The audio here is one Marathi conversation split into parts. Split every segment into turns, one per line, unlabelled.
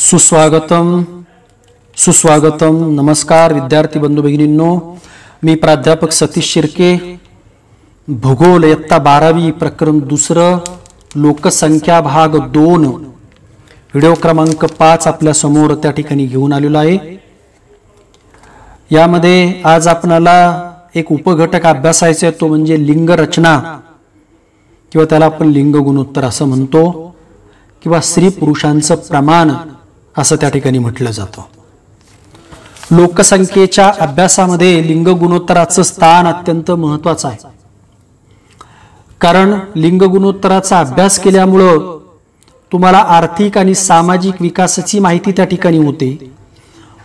सुस्वागतम सुस्वागतम. नमस्कार विद्यार्थी बंधू भगिनींनो मी प्राध्यापक सतीश शिर्के. भूगोल इयत्ता बारावी प्रकरण दुसरं लोकसंख्या भाग दोन. व्हिडिओ क्रमांक पाच आपल्यासमोर त्या ठिकाणी घेऊन आलेलो आहे. यामध्ये आज आपणाला एक उपघटक अभ्यासायचा आहे तो म्हणजे लिंग रचना. किंवा त्याला आपण लिंग गुणोत्तर असं म्हणतो. किंवा स्त्री पुरुषांचं प्रमाण. असं त्या ठिकाणी म्हटलं जातं. लोकसंख्येच्या अभ्यासामध्ये लिंग गुणोत्तराचं स्थान अत्यंत महत्वाचं आहे. कारण लिंग गुणोत्तराचा अभ्यास केल्यामुळं तुम्हाला आर्थिक आणि सामाजिक विकासाची माहिती त्या ठिकाणी होते.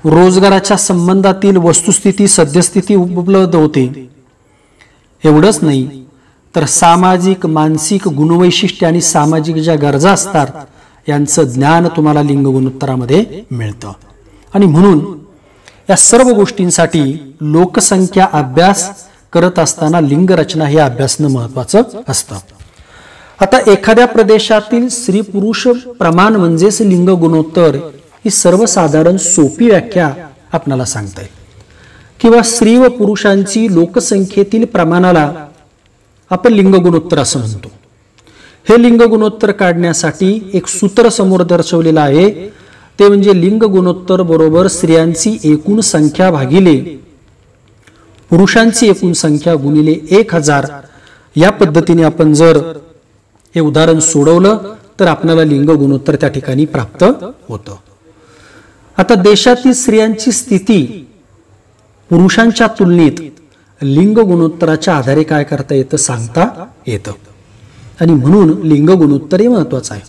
रोजगाराच्या संबंधातील वस्तुस्थिती सद्यस्थिती उपलब्ध होते. एवढंच नाही तर सामाजिक मानसिक गुणवैशिष्ट्य आणि सामाजिक ज्या गरजा असतात यांचं ज्ञान तुम्हाला लिंग गुणोत्तरामध्ये मिळतं. आणि म्हणून या सर्व गोष्टींसाठी लोकसंख्या अभ्यास करत असताना लिंग रचना हे अभ्यासनं महत्वाचं असतं. आता एखाद्या प्रदेशातील स्त्री पुरुष प्रमाण म्हणजेच लिंग गुणोत्तर ही सर्वसाधारण सोपी व्याख्या आपणाला सांगता येईल किंवा स्त्री व पुरुषांची लोकसंख्येतील प्रमाणाला आपण लिंग गुणोत्तर असं म्हणतो. हे लिंग गुणोत्तर काढण्यासाठी एक सूत्र समोर दर्शवलेलं आहे. ते म्हणजे लिंग गुणोत्तर बरोबर स्त्रियांची एकूण संख्या भागिले पुरुषांची एकूण संख्या गुणिले एक हजार. या पद्धतीने आपण जर हे उदाहरण सोडवलं तर आपल्याला लिंग गुणोत्तर त्या ठिकाणी प्राप्त होतं. आता देशातील स्त्रियांची स्थिती पुरुषांच्या तुलनेत लिंग गुणोत्तराच्या आधारे काय करता येतं सांगता येतं. आणि म्हणून लिंग गुणोत्तर हे महत्वाचं आहे.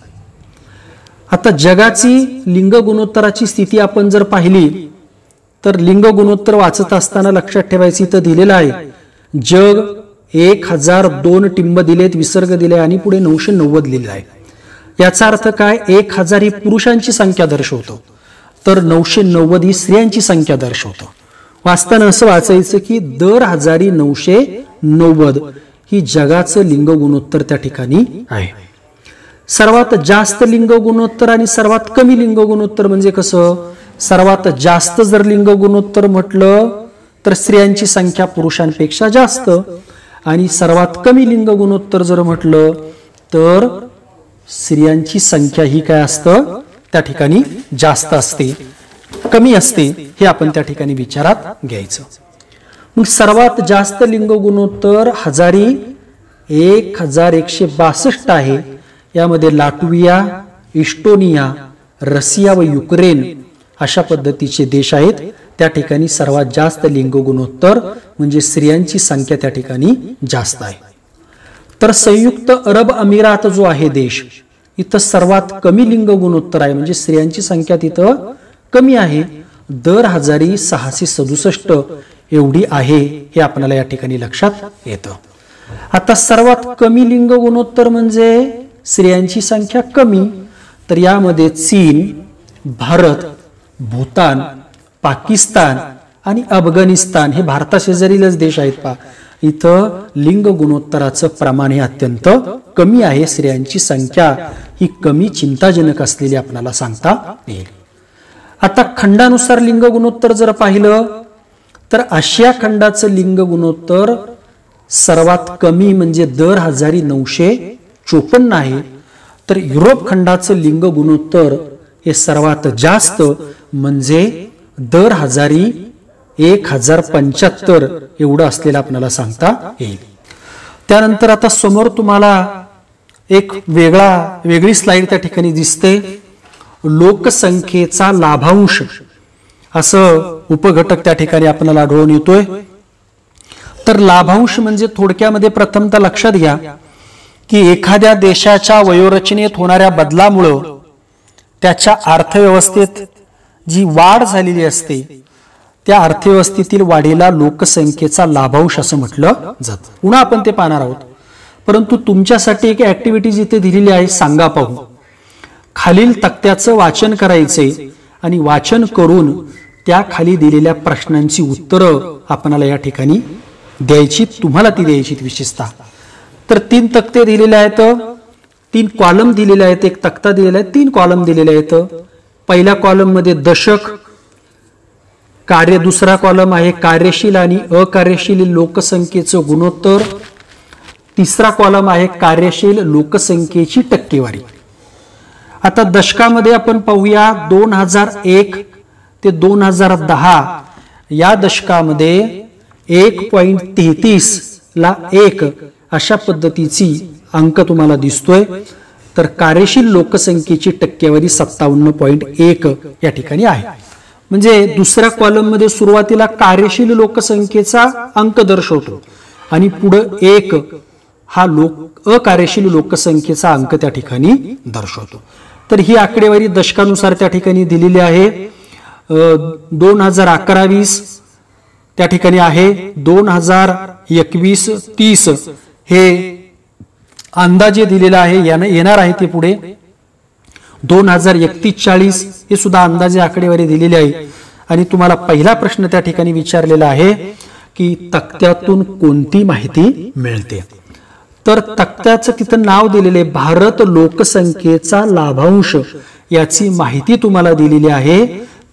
आता जगाची लिंग गुणोत्तराची स्थिती आपण जर पाहिली तर लिंग गुणोत्तर वाचत असताना लक्षात ठेवायची तर दिलेलं आहे. जग एक हजार दोन टिंब दिलेत विसर्ग दिले आणि पुढे नऊशे नव्वद लिहिलं आहे. याचा अर्थ काय? एक हजार ही पुरुषांची संख्या दर्शवतो. तर नऊशे नव्वद ही स्त्रियांची संख्या दर्शवतो. वाचताना असं वाचायचं की दर हजारी नऊशे नव्वद. ही जगाचं लिंग गुणोत्तर त्या ठिकाणी आहे. सर्वात जास्त लिंग गुणोत्तर आणि सर्वात कमी लिंग गुणोत्तर म्हणजे कसं? सर्वात जास्त जर लिंग गुणोत्तर म्हटलं तर स्त्रियांची संख्या पुरुषांपेक्षा जास्त. आणि सर्वात कमी लिंग गुणोत्तर जर म्हटलं तर स्त्रियांची संख्या ही काय असतं? त्या ठिकाणी जास्त असते. कमी असते. हे आपण त्या ठिकाणी विचारात घ्यायचं. मग सर्वात जास्त लिंग गुणोत्तर हजारी एक हजार एकशे बासष्ट आहे. यामध्ये लाटविया इस्टोनिया रशिया व युक्रेन अशा पद्धतीचे देश आहेत. त्या ठिकाणी सर्वात जास्त लिंग गुणोत्तर म्हणजे स्त्रियांची संख्या त्या ठिकाणी जास्त आहे. तर संयुक्त अरब अमिरात जो आहे देश इथं सर्वात कमी लिंग गुणोत्तर आहे. म्हणजे स्त्रियांची संख्या तिथं कमी आहे. दर हजारी सहाशे सदुसष्ट. एवढी आहे हे आपल्याला या ठिकाणी लक्षात येतं. आता सर्वात कमी लिंग गुणोत्तर म्हणजे स्त्रियांची संख्या कमी. तर यामध्ये चीन भारत भूतान पाकिस्तान आणि अफगाणिस्तान हे भारताशेजारीलच देश आहेत पा इथं लिंग गुणोत्तराचं प्रमाण हे अत्यंत कमी आहे. स्त्रियांची संख्या ही कमी चिंताजनक असलेली आपल्याला सांगता येईल. आता खंडानुसार लिंग गुणोत्तर जर पाहिलं तर आशिया खंडाचं लिंग गुणोत्तर सर्वात कमी म्हणजे दर हजारी नऊशे चोपन्न आहे. तर युरोप खंडाचं लिंग गुणोत्तर हे सर्वात जास्त म्हणजे दर हजारी एक हजार पंच्याहत्तर एवढं असलेलं आपल्याला सांगता येईल. त्यानंतर आता समोर तुम्हाला एक वेगळा वेगळी स्लाइड त्या ठिकाणी दिसते. लोकसंख्येचा लाभांश. असं उपघटक त्या ठिकाणी आपल्याला आढळून येतोय. तर लाभांश म्हणजे थोडक्यामध्ये प्रथमतः लक्षात घ्या की एखाद्या देशाच्या वयोरचनेत होणाऱ्या बदलामुळं त्याच्या अर्थव्यवस्थेत जी वाढ झालेली असते त्या अर्थव्यवस्थेतील वाढीला लोकसंख्येचा लाभांश असं म्हटलं जात. पुन्हा आपण ते पाहणार आहोत. परंतु तुमच्यासाठी एक ऍक्टिव्हिटी जिथे दिलेली आहे सांगा पाहू. खालील तक्त्याचं वाचन करायचे आणि वाचन करून त्या खाली दिलेल्या प्रश्नांची उत्तरं आपणाला या ठिकाणी द्यायची तुम्हाला ती द्यायची विशेषतः. तर तीन तक्ते दिलेले आहेत. तीन कॉलम दिलेले आहेत. एक तक्ता दिलेला आहे. तीन कॉलम दिलेले आहेत. पहिल्या कॉलममध्ये दशक कार्य दुसरा कॉलम आहे कार्यशील आणि अकार्यशील लोकसंख्येचं गुणोत्तर. तिसरा कॉलम आहे कार्यशील लोकसंख्येची टक्केवारी. आता दशकामध्ये आपण पाहूया दोन हजार एक ते दोन हजार दहा या दशकामध्ये एक पॉईंट तेहतीस ला एक अशा पद्धतीची अंक तुम्हाला दिसतोय. तर कार्यशील लोकसंख्येची टक्केवारी सत्तावन्न पॉईंट एक या ठिकाणी आहे. म्हणजे दुसऱ्या कॉलममध्ये सुरुवातीला कार्यशील लोकसंख्येचा अंक दर्शवतो आणि पुढं एक हा लोक अकार्यशील लोकसंख्येचा अंक त्या ठिकाणी दर्शवतो. तर ही आकडेवारी दशकानुसार त्या ठिकाणी दिलेली आहे. दोन हजार अकरा वीस त्या ठिकाणी आहे. दोन हजार एकवीस तीस हे अंदाजे दिलेला आहे. येणार आहे ते पुढे. दोन हजार एकतीस चाळीस हे सुद्धा अंदाजे आकडेवारी दिलेली आहे. आणि तुम्हाला पहिला प्रश्न त्या ठिकाणी विचारलेला आहे की तक्त्यातून कोणती माहिती मिळते? तर तक्त्याचं तिथं नाव दिलेले भारत लोकसंख्येचा लाभांश याची माहिती तुम्हाला दिलेली आहे.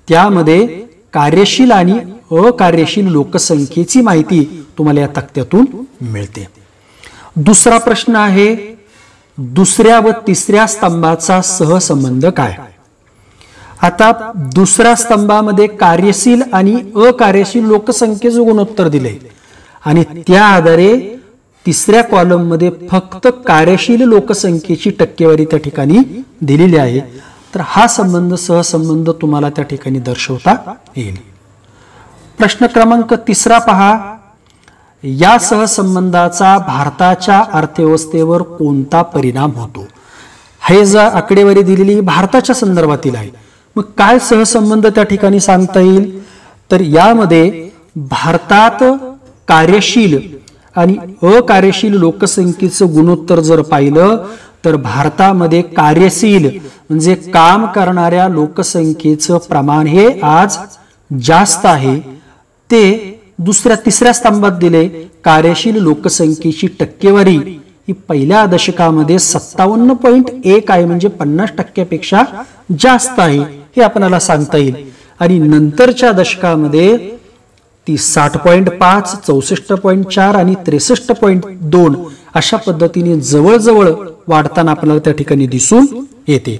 त्यामध्ये कार्यशील आणि अकार्यशील लोकसंख्येची माहिती तुम्हाला या तक्त्यातून मिळते. दुसरा प्रश्न आहे दुसऱ्या व तिसऱ्या स्तंभाचा सहसंबंध काय? आता दुसऱ्या स्तंभामध्ये कार्यशील आणि अकार्यशील लोकसंख्येचं गुणोत्तर दिले आणि त्या आधारे तिसऱ्या कॉलममध्ये फक्त कार्यशील लोकसंख्येची टक्केवारी त्या ठिकाणी दिलेली आहे. तर हा संबंध सहसंबंध तुम्हाला त्या ठिकाणी दर्शवता येईल. प्रश्न क्रमांक तिसरा पहा. या सहसंबंधाचा भारताच्या अर्थव्यवस्थेवर कोणता परिणाम होतो? हे जर आकडेवारी दिलेली भारताच्या संदर्भातील आहे मग काय सहसंबंध त्या ठिकाणी सांगता येईल? तर यामध्ये भारतात कार्यशील आणि अकार्यशील लोकसंख्येचं गुणोत्तर जर पाहिलं तर भारतामध्ये कार्यशील म्हणजे काम करणाऱ्या लोकसंख्येचं प्रमाण हे आज जास्त आहे. ते दुसऱ्या तिसऱ्या स्तंभात दिले. कार्यशील लोकसंख्येची टक्केवारी ही पहिल्या दशकामध्ये सत्तावन्न पॉईंट एक आहे म्हणजे पन्नास टक्क्यापेक्षा जास्त आहे हे आपणाला सांगता येईल. आणि नंतरच्या दशकामध्ये ती साठ पॉईंट पाच चौसष्ट पॉईंट चार आणि त्रेसष्ट पॉईंट दोन अशा पद्धतीने जवळजवळ वाढताना आपल्याला त्या ठिकाणी दिसून येते.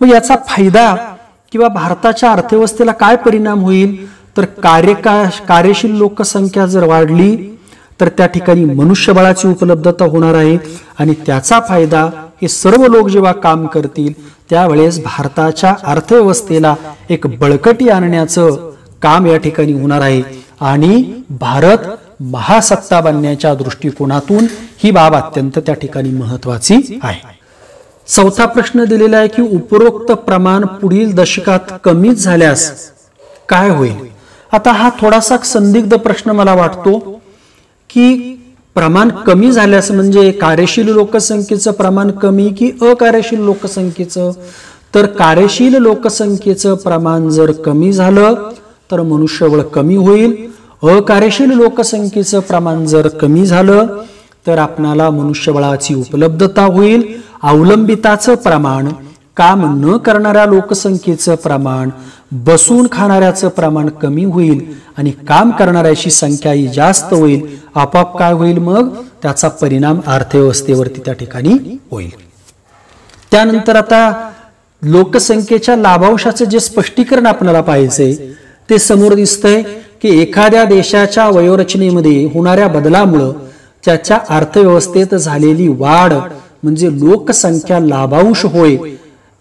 मग याचा फायदा किंवा भारताच्या अर्थव्यवस्थेला काय परिणाम होईल? तर कार्यका कार्यशील लोकसंख्या जर वाढली तर त्या ठिकाणी मनुष्यबळाची उपलब्धता होणार आहे आणि त्याचा फायदा हे सर्व लोक जेव्हा काम करतील त्यावेळेस भारताच्या अर्थव्यवस्थेला एक बळकटी आणण्याचं काम या ठिकाणी होणार आहे. आणि भारत महासत्ता बनण्याच्या दृष्टिकोनातून ही बाब अत्यंत त्या ठिकाणी महत्वाची आहे. चौथा प्रश्न दिलेला आहे की उपरोक्त प्रमाण पुढील दशकात कमीच झाल्यास काय होईल? आता हा थोडासा संदिग्ध प्रश्न मला वाटतो की प्रमाण कमी झाल्यास म्हणजे कार्यशील लोकसंख्येचं प्रमाण कमी की अकार्यशील लोकसंख्येचं? तर कार्यशील लोकसंख्येचं प्रमाण जर कमी झालं तर मनुष्यबळ कमी होईल. अकार्यशील लोकसंख्येचं प्रमाण जर कमी झालं तर आपणाला मनुष्यबळाची उपलब्धता होईल. अवलंबिताचं प्रमाण काम न करणाऱ्या लोकसंख्येचं प्रमाण बसून खाणाऱ्याचं प्रमाण कमी होईल आणि काम करणाऱ्याची संख्या ही जास्त होईल. आपाप काय होईल मग? त्याचा परिणाम अर्थव्यवस्थेवरती त्या ठिकाणी होईल. त्यानंतर आता लोकसंख्येच्या लाभांशाचं जे स्पष्टीकरण आपल्याला पाहिजे ते समोर दिसतंय. की एखाद्या देशाच्या वयोरचनेमध्ये होणाऱ्या बदलामुळं त्याच्या अर्थव्यवस्थेत झालेली वाढ म्हणजे लोकसंख्या लाभांश होय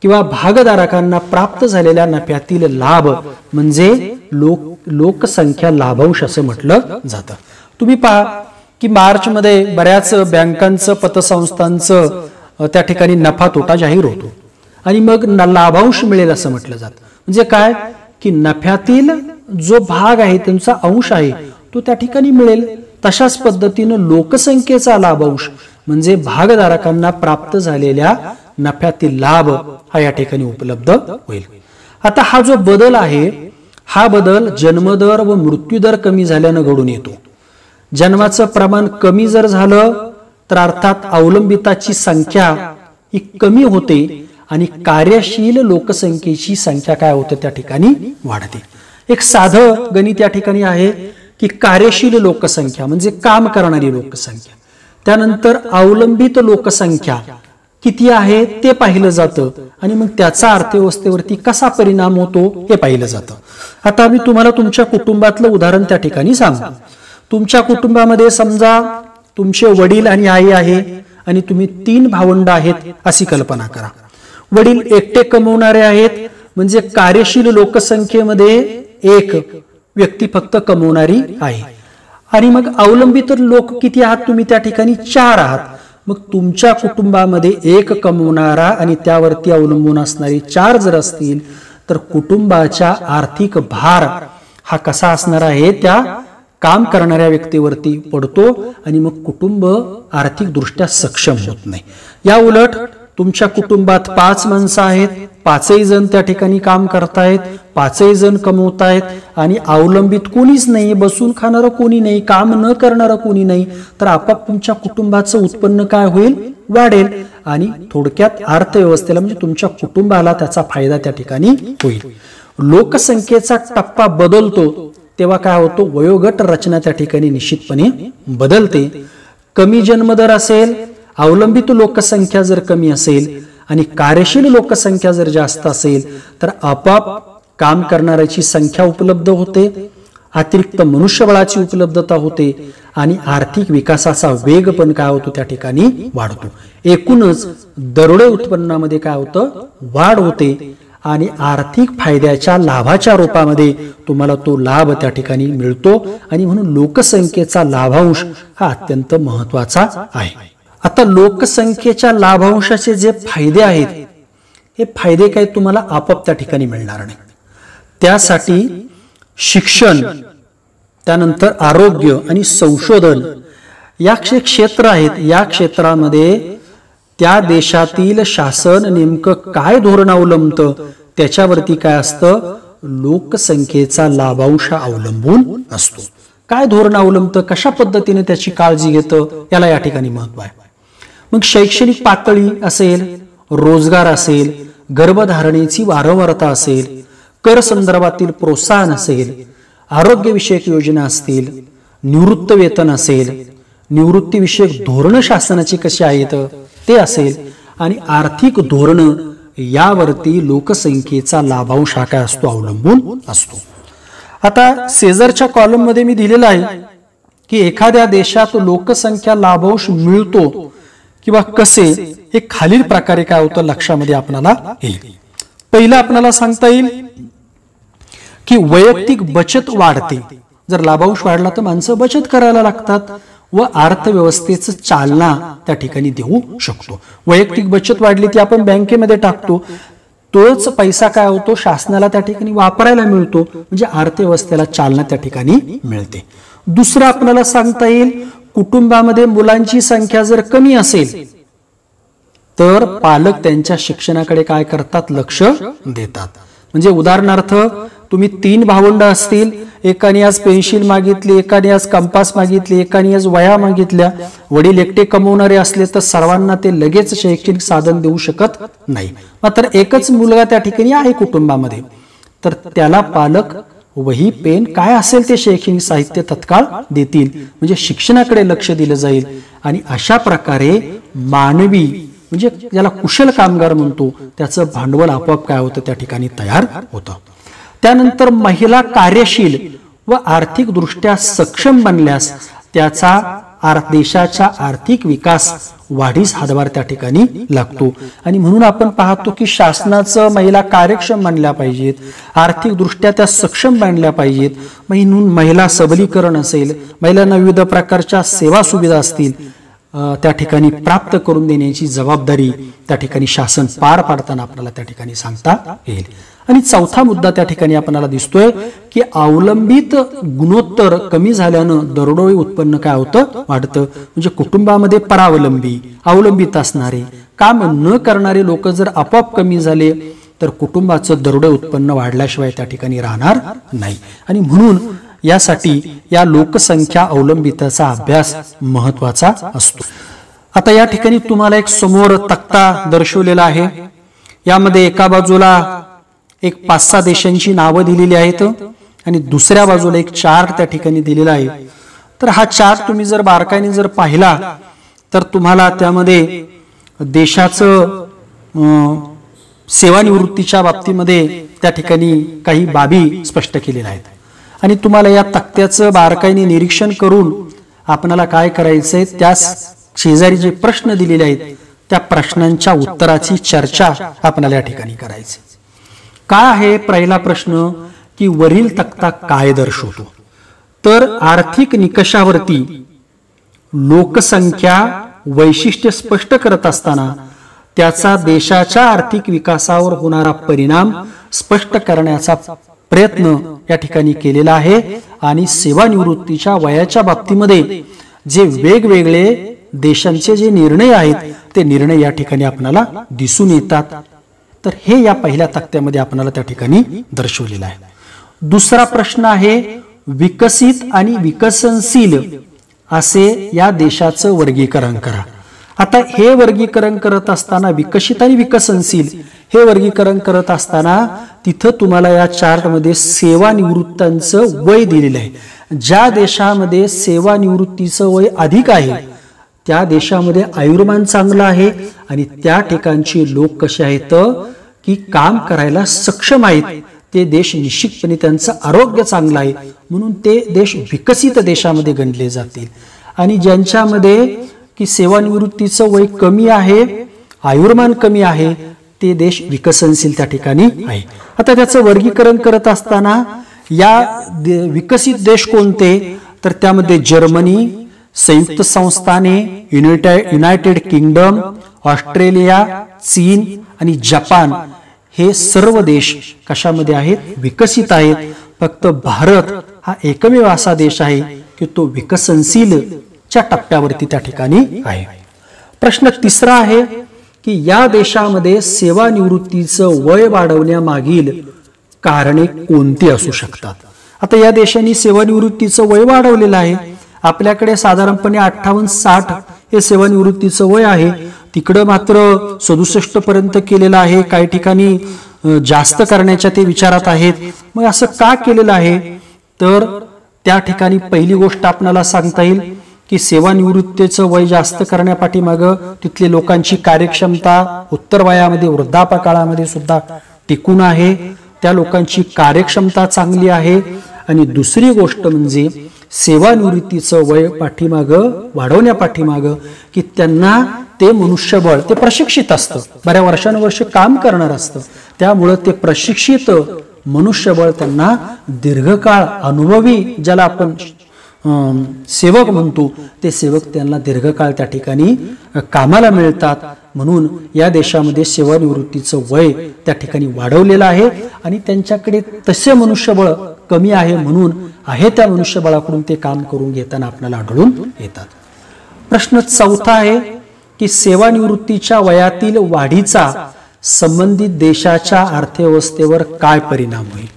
किंवा भागधारकांना प्राप्त झालेल्या नफ्यातील लाभ म्हणजे लोक लोकसंख्या लाभांश असं म्हटलं जातं. तुम्ही पहा की मार्च मध्ये बऱ्याच बँकांचं पतसंस्थांचं त्या ठिकाणी नफा तोटा जाहीर होतो. आणि मग लाभांश मिळेल असं म्हटलं जातं. म्हणजे काय? की नफ्यातील जो भाग आहे त्यांचा अंश आहे तो त्या ठिकाणी मिळेल. तशाच पद्धतीनं लोकसंख्येचा लाभांश म्हणजे भागधारकांना प्राप्त झालेल्या नफ्यातील लाभ हा या ठिकाणी उपलब्ध होईल. आता हा जो बदल आहे हा बदल जन्मदर व मृत्यूदर कमी झाल्यानं घडून येतो. जन्माचं प्रमाण कमी जर झालं तर अर्थात अवलंबिताची संख्या ही कमी होते आणि कार्यशील लोकसंख्येची संख्या काय होते त्या ठिकाणी वाढते. एक साधं गणित या ठिकाणी आहे की कार्यशील लोकसंख्या म्हणजे काम करणारी लोकसंख्या. त्यानंतर अवलंबित लोकसंख्या किती आहे ते पाहिलं जातं आणि मग त्याचा अर्थव्यवस्थेवरती कसा परिणाम होतो हे पाहिलं जातं. आता मी तुम्हाला तुमच्या कुटुंबातलं उदाहरण त्या ठिकाणी सांगतो. तुमच्या कुटुंबामध्ये समजा तुमचे वडील आणि आई आहे आणि तुम्ही तीन भावंड आहेत अशी कल्पना करा. वडील एकटे कमवणारे आहेत म्हणजे कार्यशील लोकसंख्येमध्ये एक व्यक्ती फक्त कमवणारी आहे. आणि मग अवलंबित लोक किती आहात? तुम्ही त्या ठिकाणी चार आहात. मग तुमच्या कुटुंबामध्ये एक कमवणारा आणि त्यावरती अवलंबून असणारे चार जर असतील तर कुटुंबाच्या आर्थिक भार हा कसा असणार आहे? त्या काम करणाऱ्या व्यक्तीवरती पडतो आणि मग कुटुंब आर्थिक दृष्ट्या सक्षम होत नाही. या उलट तुमच्या कुटुंबात पाच माणसं आहेत पाचही जण त्या ठिकाणी काम करतायत पाचही जण कमवत आहेत आणि अवलंबित कोणीच नाही बसून खाणारं कोणी नाही काम न करणारं कोणी नाही तर आपाप तुमच्या कुटुंबाचं उत्पन्न काय होईल? वाढेल. आणि थोडक्यात अर्थव्यवस्थेला म्हणजे तुमच्या कुटुंबाला त्याचा फायदा त्या ठिकाणी होईल. लोकसंख्येचा टप्पा बदलतो तेव्हा काय होतो? वयोगट रचना त्या ठिकाणी निश्चितपणे बदलते. कमी जन्मदर असेल अवलंबित लोकसंख्या जर कमी असेल आणि कार्यशील लोकसंख्या जर जास्त असेल तर आपाप काम करणाऱ्याची संख्या उपलब्ध होते अतिरिक्त मनुष्यबळाची उपलब्धता होते आणि आर्थिक विकासाचा वेग पण काय होतो त्या ठिकाणी वाढतो. एकूणच दरोडे उत्पन्नामध्ये काय होतं? वाढ होते आणि आर्थिक फायद्याच्या लाभाच्या रूपामध्ये तुम्हाला तो लाभ त्या ठिकाणी मिळतो आणि म्हणून लोकसंख्येचा लाभांश हा अत्यंत महत्त्वाचा आहे. आता लोकसंख्येच्या लाभांशाचे जे फायदे आहेत हे फायदे काही तुम्हाला आपोआप त्या ठिकाणी मिळणार नाही त्यासाठी शिक्षण त्यानंतर आरोग्य आणि संशोधन या क्षेत्र आहेत. या क्षेत्रामध्ये त्या देशातील शासन नेमकं काय धोरण अवलंबतं त्याच्यावरती काय असतं? लोकसंख्येचा लाभांश अवलंबून असतो. काय धोरण अवलंबतं? कशा पद्धतीने त्याची काळजी घेतं? याला या ठिकाणी महत्त्व आहे. मग शैक्षणिक पातळी असेल रोजगार असेल गर्भधारणेची वारंवारता असेल कर संदर्भातील प्रोत्साहन असेल आरोग्यविषयक योजना असतील निवृत्त वेतन असेल निवृत्तीविषयक धोरण शासनाची कशी आहेत ते असेल आणि आर्थिक धोरण यावरती लोकसंख्येचा लाभांश हा काय असतो अवलंबून असतो. आता सेजरच्या कॉलममध्ये मी दिलेलं आहे की एखाद्या देशात लोकसंख्या लाभांश मिळतो किंवा कसे हे खालील प्रकारे काय होतं लक्षामध्ये आपल्याला येईल. पहिलं आपल्याला सांगता येईल की वैयक्तिक बचत वाढते. जर लाभांश वाढला तर माणसं बचत करायला लागतात व अर्थव्यवस्थेच चालना त्या ठिकाणी देऊ शकतो. वैयक्तिक बचत वाढली ती आपण बँकेमध्ये टाकतो. तोच पैसा काय होतो? शासनाला त्या ठिकाणी वापरायला मिळतो. म्हणजे अर्थव्यवस्थेला चालना त्या ठिकाणी मिळते. दुसरं आपल्याला सांगता येईल कुटुंबामध्ये मुलांची संख्या जर कमी असेल तर पालक त्यांच्या शिक्षणाकडे काय करतात? लक्ष देतात. म्हणजे उदाहरणार्थ तुम्ही तीन भावंड असतील. एकाने आज पेन्शिल मागितली एकाने आज कंपास मागितली एकाने आज वया मागितल्या. वडील एकटे कमवणारे असले तर सर्वांना ते लगेच शैक्षणिक साधन देऊ शकत नाही. मात्र एकच मुलगा त्या ठिकाणी आहे कुटुंबामध्ये. तर त्याला पालक वही पेन काय असेल ते शैक्षणिक साहित्य तत्काळ देतील. म्हणजे शिक्षणाकडे लक्ष दिलं जाईल. आणि अशा प्रकारे मानवी म्हणजे ज्याला कुशल कामगार म्हणतो त्याचं भांडवल आपोआप काय होतं? त्या ठिकाणी तयार होतं. त्यानंतर महिला कार्यशील व आर्थिक दृष्ट्या सक्षम बनल्यास त्याचा देशाचा आर्थिक विकास वाढीस हातभार त्या ठिकाणी लागतो. आणि म्हणून आपण पाहतो की शासनाचं महिला कार्यक्षम बनल्या पाहिजेत आर्थिक दृष्ट्या त्या सक्षम बनल्या पाहिजेत. म्हणून महिला सबलीकरण असेल महिलांना विविध प्रकारच्या सेवा सुविधा असतील त्या ठिकाणी प्राप्त करून देण्याची जबाबदारी त्या ठिकाणी शासन पार पाडताना आपल्याला त्या ठिकाणी सांगता येईल. आणि चौथा मुद्दा त्या ठिकाणी आपणाला दिसतोय की अवलंबित गुणोत्तर कमी झाल्यानं दरडोळी उत्पन्न काय होतं? वाढतं. म्हणजे कुटुंबामध्ये परावलंबी अवलंबित असणारे काम न करणारे लोक जर आपोआप कमी झाले तर कुटुंबाचं दरोडे उत्पन्न वाढल्याशिवाय त्या ठिकाणी राहणार नाही. आणि म्हणून यासाठी या लोकसंख्या अवलंबिताचा अभ्यास महत्त्वाचा असतो. आता या ठिकाणी तुम्हाला एक समोर तक्ता दर्शवलेला आहे. यामध्ये एका बाजूला एक पाच सहा देशांची नावं दिलेली आहेत आणि दुसऱ्या बाजूला एक चार्ट त्या ठिकाणी दिलेला आहे. तर हा चार्ट तुम्ही जर बारकाईने जर पाहिला तर तुम्हाला त्यामध्ये देशाचं सेवानिवृत्तीच्या बाबतीमध्ये त्या ठिकाणी काही बाबी स्पष्ट केलेल्या आहेत. आणि तुम्हाला या तक्त्याचं बारकाईने निरीक्षण करून आपणाला काय करायचंय त्या शेजारी जे प्रश्न दिलेले आहेत त्या प्रश्नांच्या उत्तराची चर्चा आपल्याला या ठिकाणी करायची काय आहे पहिला प्रश्न? की वरील तक्ता काय दर्शवतो? तर आर्थिक निकषावरती लोकसंख्या वैशिष्ट्य स्पष्ट करत असताना त्याचा देशाच्या आर्थिक विकासावर होणारा परिणाम स्पष्ट करण्याचा प्रयत्न या ठिकाणी केलेला आहे आणि सेवानिवृत्तीच्या वयाच्या बाबतीमध्ये जे वेगवेगळे देशांचे जे निर्णय आहेत ते निर्णय या ठिकाणी आपल्याला दिसून येतात. तर हे या पहिल्या तक्त्यामध्ये आपल्याला त्या ठिकाणी दर्शवलेलं आहे. दुसरा प्रश्न आहे विकसित आणि विकसनशील असे या देशाचं वर्गीकरण करा. आता हे वर्गीकरण करत असताना विकसित आणि विकसनशील हे वर्गीकरण करत असताना तिथं तुम्हाला या चार्टमध्ये सेवानिवृत्तांचं वय दिलेलं आहे. ज्या देशामध्ये सेवानिवृत्तीचं वय अधिक आहे त्या देशामध्ये आयुर्मान चांगलं आहे आणि त्या ठिकाणचे लोक कसे आहेत की काम करायला सक्षम आहेत ते देश निश्चितपणे त्यांचं आरोग्य चांगलं आहे म्हणून ते देश विकसित देशामध्ये गणले जातील. आणि ज्यांच्यामध्ये की सेवानिवृत्तीचं वय कमी आहे आयुर्मान कमी आहे ते देश विकसनशील त्या ठिकाणी आहे. आता त्याचं वर्गीकरण करत असताना या विकसित देश कोणते? तर त्यामध्ये जर्मनी संयुक्त संस्थाने युनायटेड युनायटेड किंगडम ऑस्ट्रेलिया चीन आणि जपान हे सर्व देश कशामध्ये आहेत? विकसित आहेत. फक्त भारत हा एकमेव असा देश आहे की तो विकसनशील च्या टप्प्यावरती त्या ठिकाणी आहे. प्रश्न तिसरा आहे की या देशामध्ये सेवानिवृत्तीचं वय वाढवण्यामागील कारणे कोणती असू शकतात? आता या देशांनी सेवानिवृत्तीचं वय वाढवलेलं आहे. आपल्याकडे साधारणपणे अठ्ठावन्न साठ हे सेवानिवृत्तीचं वय आहे. तिकडं मात्र सदुसष्ट पर्यंत केलेलं आहे. काही ठिकाणी जास्त करण्याच्या ते विचारात आहेत. मग असं का केलेलं आहे? तर त्या ठिकाणी पहिली गोष्ट आपणाला सांगता येईल की सेवानिवृत्तीचं वय जास्त करण्यापाठीमागं तिथले लोकांची कार्यक्षमता उत्तर वयामध्ये वृद्धापकाळामध्ये सुद्धा टिकून आहे. त्या लोकांची कार्यक्षमता चांगली आहे. आणि दुसरी गोष्ट म्हणजे सेवानिवृत्तीचं वय पाठीमागं वाढवण्या पाठीमाग की त्यांना ते मनुष्यबळ ते प्रशिक्षित असतं. बऱ्या वर्षानुवर्ष काम करणार असतं. त्यामुळं ते प्रशिक्षित मनुष्यबळ त्यांना दीर्घकाळ अनुभवी ज्याला आपण सेवक म्हणतो ते सेवक त्यांना दीर्घकाळ त्या ठिकाणी कामाला मिळतात. म्हणून या देशामध्ये सेवानिवृत्तीचं वय त्या ठिकाणी वाढवलेलं आहे आणि त्यांच्याकडे तसे मनुष्यबळ कमी आहे म्हणून आहे त्या मनुष्यबळाकडून ते काम करून घेताना आपल्याला आढळून येतात. प्रश्न चौथा आहे की सेवानिवृत्तीच्या वयातील वाढीचा संबंधित देशाच्या अर्थव्यवस्थेवर काय परिणाम होईल?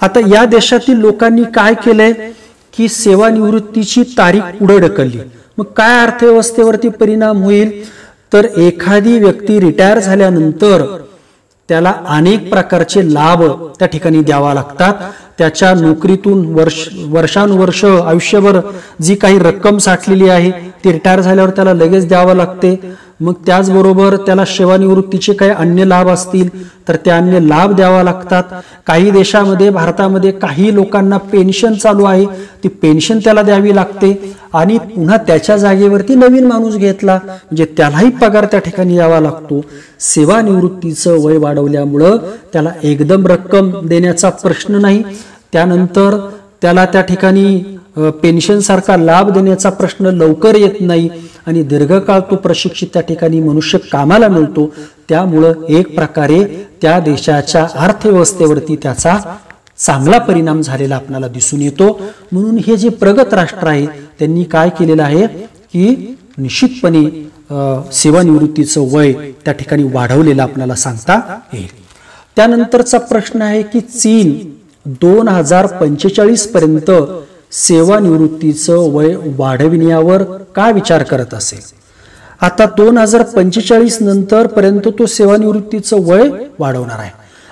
आता या देशातील लोकांनी काय केलंय की सेवानिवृत्तीची तारीख पुढे ढकलली. मग काय अर्थव्यवस्थेवरती परिणाम होईल? तर एखादी व्यक्ती रिटायर झाल्यानंतर त्याला अनेक प्रकारचे लाभ त्या ठिकाणी द्यावा लागतात. त्याच्या नोकरीतून वर्ष वर्षानुवर्ष आयुष्यभर जी काही रक्कम साठलेली आहे ती रिटायर झाल्यावर त्याला लगेच द्यावं लागते. मग त्याचबरोबर त्याला सेवानिवृत्तीचे काही अन्य लाभ असतील तर ते अन्य लाभ द्यावा लागतात. काही देशामध्ये भारतामध्ये काही लोकांना पेन्शन चालू आहे. ती पेन्शन त्याला द्यावी लागते. आणि पुन्हा त्याच्या जागेवरती नवीन माणूस घेतला म्हणजे त्यालाही पगार त्या ठिकाणी यावा लागतो. सेवानिवृत्तीचं वय वाढवल्यामुळं त्याला एकदम रक्कम देण्याचा प्रश्न नाही. त्यानंतर त्याला त्या ठिकाणी पेन्शनसारखा लाभ देण्याचा प्रश्न लवकर येत नाही आणि दीर्घकाळ तो प्रशिक्षित त्या ठिकाणी मनुष्य कामाला मिळतो त्यामुळं एक प्रकारे त्या देशाच्या अर्थव्यवस्थेवरती त्याचा चांगला परिणाम झालेला आपल्याला दिसून येतो. म्हणून हे जे प्रगत राष्ट्र आहे त्यांनी काय केलेलं आहे की निश्चितपणे सेवानिवृत्तीचं वय त्या ठिकाणी वाढवलेलं आपल्याला सांगता येईल. त्यानंतरचा प्रश्न आहे की चीन दोन हजार पंचेचाळीस पर्यंत सेवानिवृत्तीचं वय वाढविण्यावर का विचार करत असेल? आता दोन हजार पंचेचाळीस नंतर पर्यंत तो सेवानिवृत्तीचं वय वाढवणार आहे.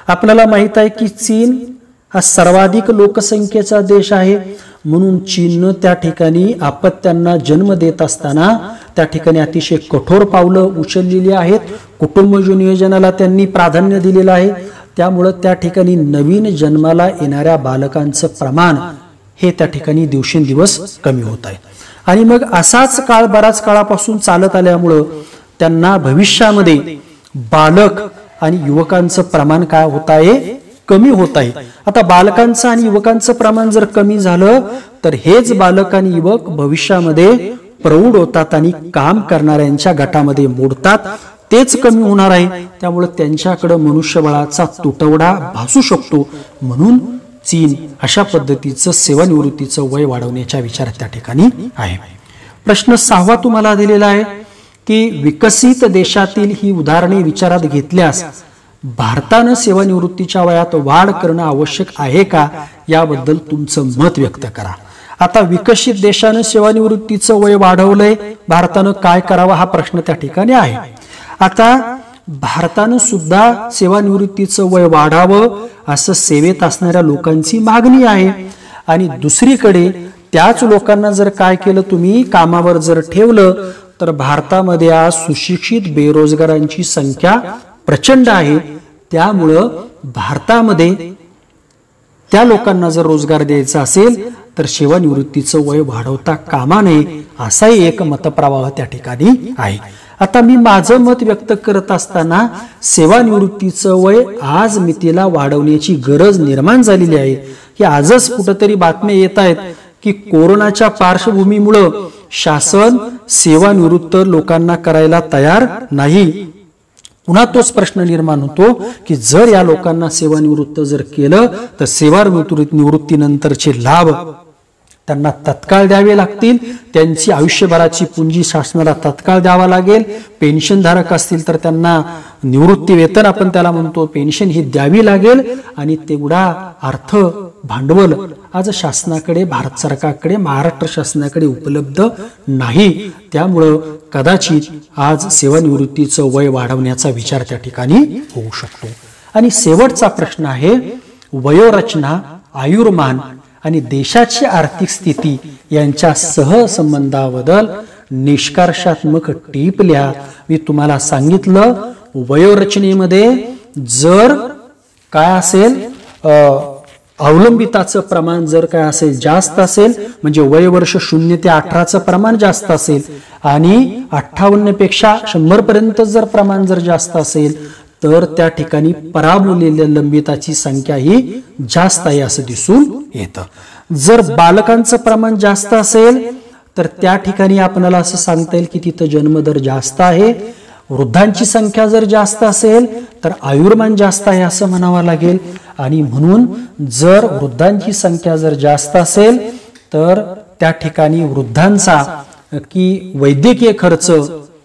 आपल्याला माहीत आहे की चीन हा सर्वाधिक लोकसंख्येचा देश आहे. म्हणून चीननं त्या ठिकाणी आपत्त्यांना जन्म देत असताना त्या ठिकाणी अतिशय कठोर पावलं उचललेली आहेत. कुटुंब नियोजनाला त्यांनी प्राधान्य दिलेलं आहे. त्यामुळं त्या ठिकाणी नवीन जन्माला येणाऱ्या बालकांचं प्रमाण हे त्या ठिकाणी दिवसेंदिवस कमी होत आहे. आणि मग असाच काळ बराच काळापासून चालत आल्यामुळं त्यांना भविष्यामध्ये बालक आणि युवकांचं प्रमाण काय होत आहे? कमी होत आहे. आता बालकांचं आणि युवकांचं प्रमाण जर कमी झालं तर हेच बालक आणि युवक भविष्यामध्ये प्रौढ होतात आणि काम करणाऱ्यांच्या गटामध्ये मोडतात. तेच कमी होणार आहे. त्यामुळे त्यांच्याकडे मनुष्यबळाचा तुटवडा भासू शकतो. म्हणून चीन अशा पद्धतीचं सेवानिवृत्तीचं वय वाढवण्याच्या विचार त्या ठिकाणी आहे. प्रश्न सहावा तुम्हाला दिलेला आहे की विकसित देशातील ही उदाहरणे विचारात घेतल्यास भारतानं सेवानिवृत्तीच्या वयात वाढ करणं आवश्यक आहे का याबद्दल तुमचं मत व्यक्त करा. आता विकसित देशानं सेवानिवृत्तीचं वय वाढवलंय भारतानं काय करावं हा प्रश्न त्या ठिकाणी आहे. आता भारतानं सुद्धा सेवानिवृत्तीचं वय वाढावं असं सेवेत असणाऱ्या लोकांची मागणी आहे. आणि दुसरीकडे त्याच लोकांना जर काय केलं तुम्ही कामावर जर ठेवलं तर भारतामध्ये आज सुशिक्षित बेरोजगारांची संख्या प्रचंड आहे. त्यामुळं भारतामध्ये त्या लोकांना जर रोजगार द्यायचा असेल तर सेवानिवृत्तीचं वय वाढवता कामा नये असाही एक मतप्रवाह त्या ठिकाणी आहे. आता मी माझं मत व्यक्त करत असताना सेवानिवृत्तीचं वय आज मितीला वाढवण्याची गरज निर्माण झालेली आहे. की आजच कुठंतरी बातम्या येत आहेत की कोरोनाच्या पार्श्वभूमीमुळं शासन सेवानिवृत्त लोकांना करायला तयार नाही. पुन्हा तोच प्रश्न निर्माण होतो की जर या लोकांना सेवानिवृत्त जर केलं तर सेवा निवृत्तीनंतरचे लाभ त्यांना तत्काळ द्यावे लागतील. त्यांची आयुष्यभराची पुंजी शासनाला तत्काळ द्यावा लागेल. पेन्शन धारक असतील तर त्यांना निवृत्ती वेतन आपण त्याला म्हणतो. पेन्शन ही द्यावी लागेल. आणि तेवढा अर्थ भांडवल आज शासनाकडे भारत सरकारकडे महाराष्ट्र शासनाकडे उपलब्ध नाही. त्यामुळं कदाचित आज सेवानिवृत्तीचं वय वाढवण्याचा विचार त्या ठिकाणी होऊ शकतो. आणि शेवटचा प्रश्न आहे वयोरचना आयुर्मान आणि देशाची आर्थिक स्थिती यांच्या सहसंबंधाबद्दल निष्कर्षात्मक टीप लिहा. मी तुम्हाला सांगितलं वयोरचनेमध्ये जर काय असेल अवलंबिताचं प्रमाण जर काय असेल जास्त असेल म्हणजे वय वर्ष शून्य ते अठराचं प्रमाण जास्त असेल आणि अठ्ठावन्नपेक्षा शंभर पर्यंत जर प्रमाण जर जास्त असेल तर त्या ठिकाणी पराबोलेल्या लंबिताची संख्या ही जास्त आहे असं दिसून येतं. जर बालकांचं प्रमाण जास्त असेल तर त्या ठिकाणी आपल्याला असं सांगता येईल की तिथं जन्मदर जास्त आहे. वृद्धांची संख्या जर जास्त असेल तर आयुर्मान जास्त आहे असं म्हणावं लागेल. आणि म्हणून जर वृद्धांची संख्या जर जास्त असेल तर त्या ठिकाणी वृद्धांचा की वैद्यकीय खर्च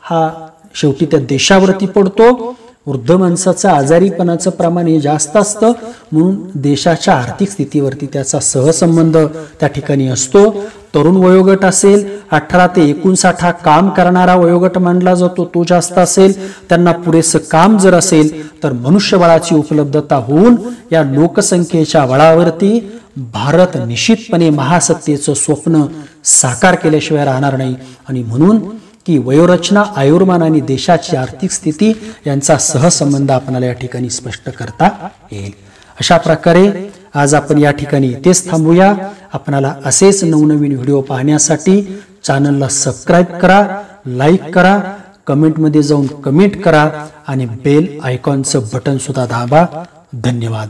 हा शेवटी त्या देशावरती पडतो. वृद्ध माणसाचं आजारीपणाचं प्रमाण हे जास्त असतं म्हणून देशाच्या आर्थिक स्थितीवरती त्याचा सहसंबंध त्या ठिकाणी असतो. तरुण वयोगट असेल अठरा ते एकोणसाठ हा काम करणारा वयोगट मानला जातो तो जास्त असेल. त्यांना पुरेसं काम जर असेल तर मनुष्यबळाची उपलब्धता होऊन या लोकसंख्येच्या बळावरती भारत निश्चितपणे महासत्तेचं स्वप्न साकार केल्याशिवाय राहणार नाही. आणि म्हणून की वयोरचना आयुर्मान आणि देशाची आर्थिक स्थिती यांचा सहसंबंध आपल्याला या ठिकाणी स्पष्ट करता येईल. अशा प्रकारे आज आपण या ठिकाणी इथेच थांबूया. आपणाला असेच नवनवीन व्हिडिओ पाहण्यासाठी चॅनलला सबस्क्राईब करा लाईक करा कमेंटमध्ये जाऊन कमेंट करा आणि बेल आयकॉनचं बटन सुद्धा दाबा. धन्यवाद.